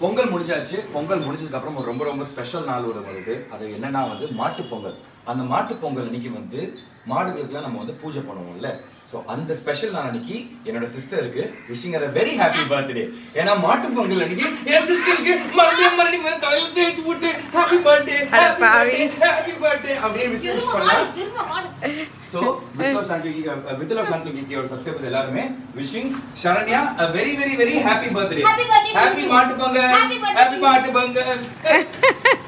பொங்கல் முடிஞ்சாச்சு. பொங்கல் முடிஞ்சதுக்கு அப்புறம் ஒரு ரொம்ப ரொம்ப ஸ்பெஷல் நாள் ஒரு வருது. அது என்னன்னா வந்து மாட்டு பொங்கல். அந்த மாட்டு பொங்கல் அன்னைக்கு வந்து மாடுகளுக்குலாம் நம்ம வந்து பூஜை பண்ணுவோம்ல. ஸோ அந்த ஸ்பெஷல் நாள் அன்னைக்கு என்னோட சிஸ்டருக்கு wishing a very happy birthday ஏன்னா மாட்டு பொங்கல் அன்னைக்கு என் சிஸ்டருக்கு மறுபடியும் மறுபடியும் வந்து தலையில தேய்ச்சி விட்டு ஹாப்பி பர்த்டே அட பாவி. ஹாப்பி பர்த்டே அப்படியே விஷ் திரும்ப So, with love Shanti, uh, with love Shanti Kiki, our subscribers எல்லாருமே wishing Sharanya a very very very happy birthday. Happy birthday to Happy you. மாட்டு Pongal. Happy birthday Happy to you. மாட்டு பொங்கல்.